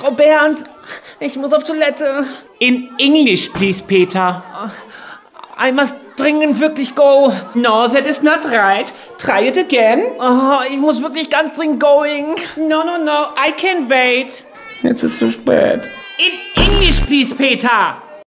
Frau Bernd, ich muss auf Toilette. In English, please, Peter. Oh, I must dringend wirklich go. No, that is not right. Try it again. Oh, ich muss wirklich ganz dringend going. No, no, no, I can wait. Jetzt ist es zu spät. In English, please, Peter.